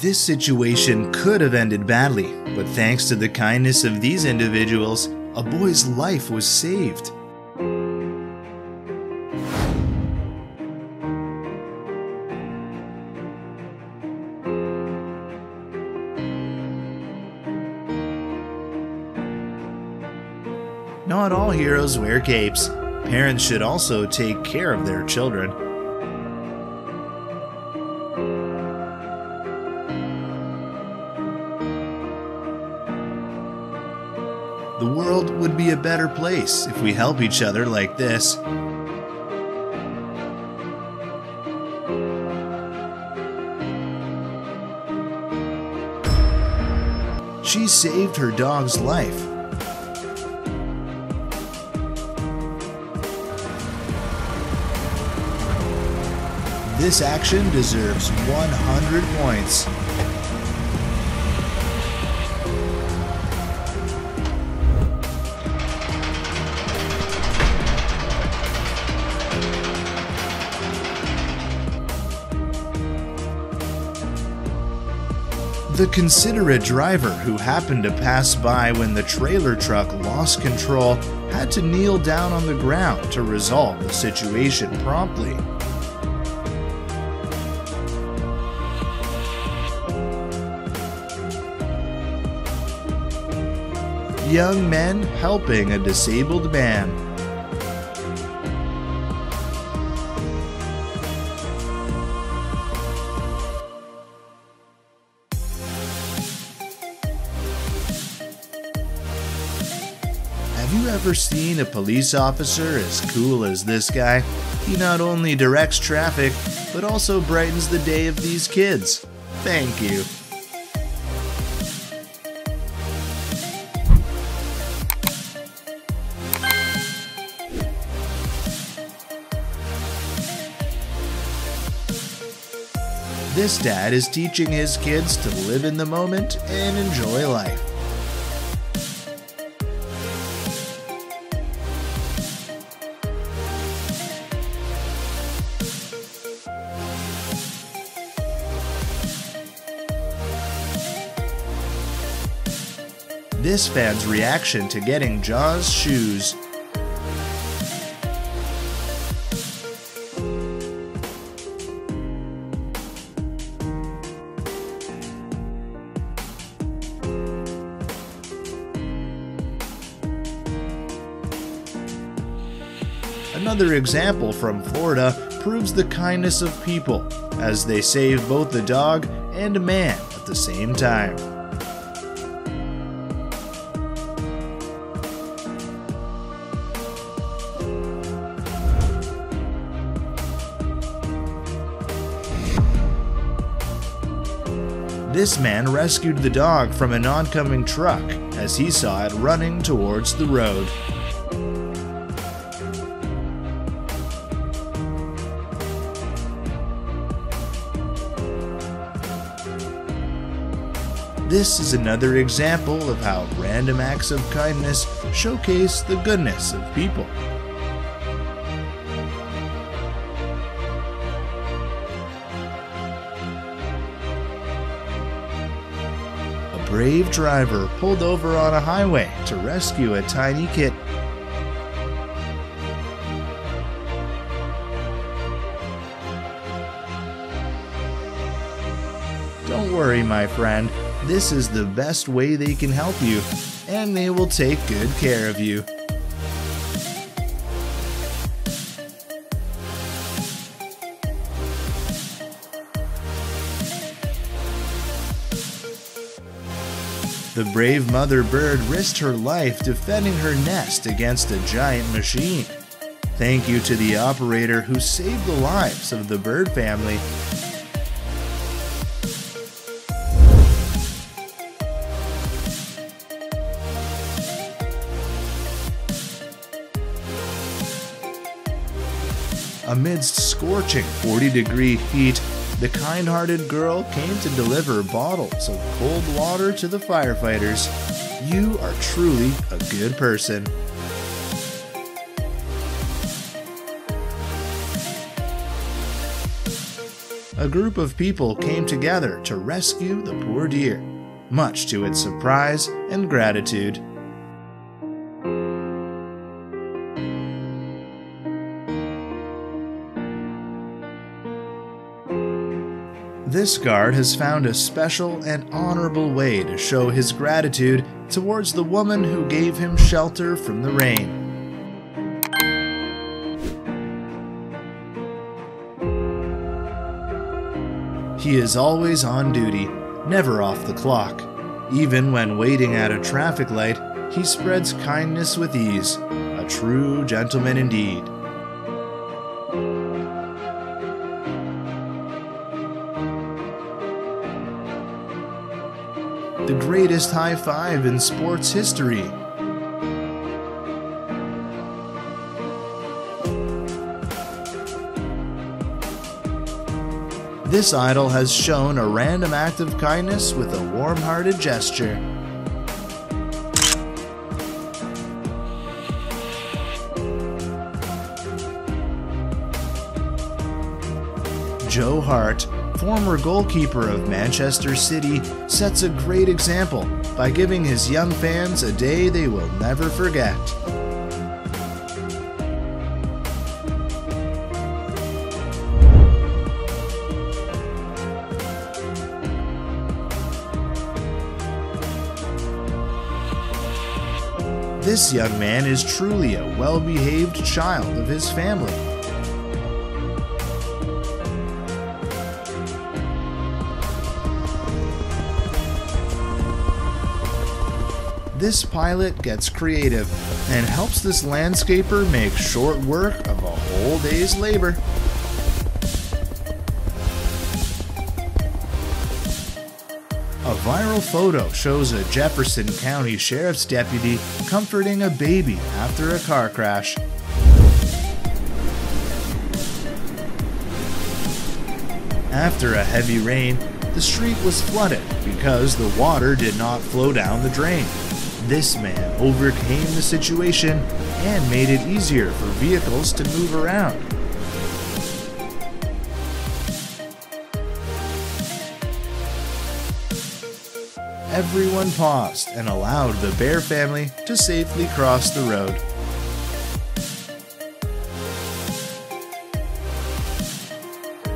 This situation could have ended badly, but thanks to the kindness of these individuals, a boy's life was saved. Not all heroes wear capes. Parents should also take care of their children. World would be a better place if we help each other like this. She saved her dog's life. This action deserves 100 points. The considerate driver who happened to pass by when the trailer truck lost control had to kneel down on the ground to resolve the situation promptly. Young men helping a disabled man. Ever seen a police officer as cool as this guy? He not only directs traffic, but also brightens the day of these kids. Thank you. This dad is teaching his kids to live in the moment and enjoy life. This fan's reaction to getting Jaws shoes. Another example from Florida proves the kindness of people as they save both the dog and man at the same time. This man rescued the dog from an oncoming truck as he saw it running towards the road. This is another example of how random acts of kindness showcase the goodness of people. Brave driver pulled over on a highway to rescue a tiny kitten. Don't worry, my friend. This is the best way they can help you, and they will take good care of you. The brave mother bird risked her life defending her nest against a giant machine. Thank you to the operator who saved the lives of the bird family Amidst scorching 40 degree heat, the kind hearted girl came to deliver bottles of cold water to the firefighters. You are truly a good person. a group of people came together to rescue the poor deer, much to its surprise and gratitude. This guard has found a special and honorable way to show his gratitude towards the woman who gave him shelter from the rain. He is always on duty, never off the clock. Even when waiting at a traffic light, he spreads kindness with ease. A true gentleman indeed. The greatest high five in sports history. This idol has shown a random act of kindness with a warm hearted gesture. Joe Hart, former goalkeeper of Manchester City, sets a great example by giving his young fans a day they will never forget. This young man is truly a well behaved child of his family. This pilot gets creative and helps this landscaper make short work of a whole day's labor. A viral photo shows a Jefferson County Sheriff's deputy comforting a baby after a car crash. After a heavy rain, the street was flooded because the water did not flow down the drain. This man overcame the situation and made it easier for vehicles to move around. Everyone paused and allowed the bear family to safely cross the road.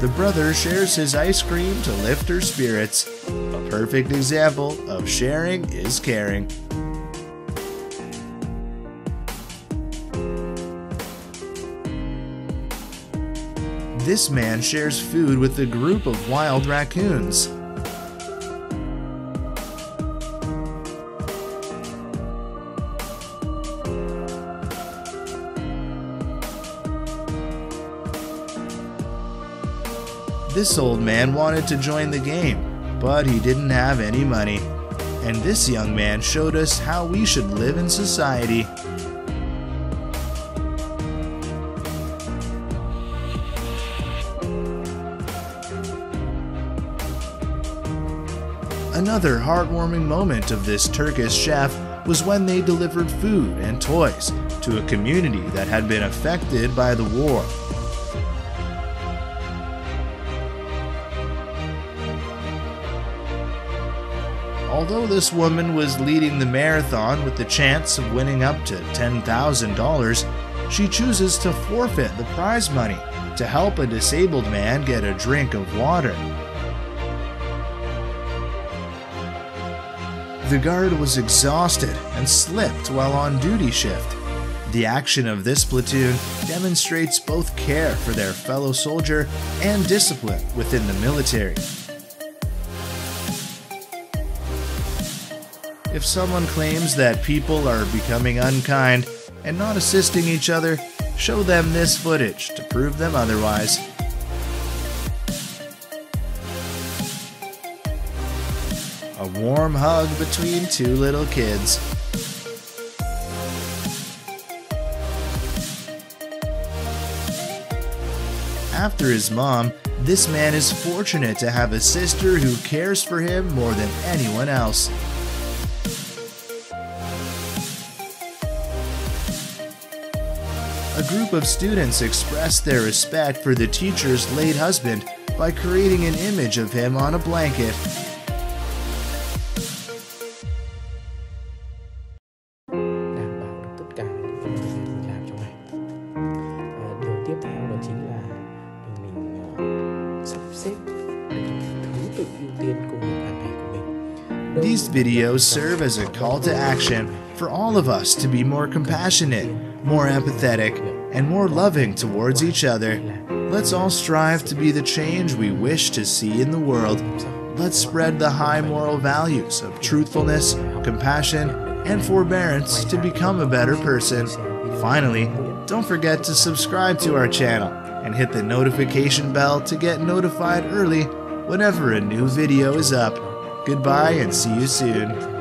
The brother shares his ice cream to lift her spirits. A perfect example of sharing is caring. This man shares food with a group of wild raccoons. This old man wanted to join the game, but he didn't have any money. And this young man showed us how we should live in society. Another heartwarming moment of this Turkish chef was when they delivered food and toys to a community that had been affected by the war. Although this woman was leading the marathon with the chance of winning up to $10,000, she chooses to forfeit the prize money to help a disabled man get a drink of water. The guard was exhausted and slipped while on duty shift. The action of this platoon demonstrates both care for their fellow soldier and discipline within the military. If someone claims that people are becoming unkind and not assisting each other, show them this footage to prove them otherwise. Warm hug between two little kids. After his mom, this man is fortunate to have a sister who cares for him more than anyone else. a group of students expressed their respect for the teacher's late husband by creating an image of him on a blanket. These videos serve as a call to action for all of us to be more compassionate, more empathetic, and more loving towards each other. Let's all strive to be the change we wish to see in the world. Let's spread the high moral values of truthfulness, compassion, and forbearance to become a better person. Finally, don't forget to subscribe to our channel and hit the notification bell to get notified early whenever a new video is up. Goodbye and see you soon.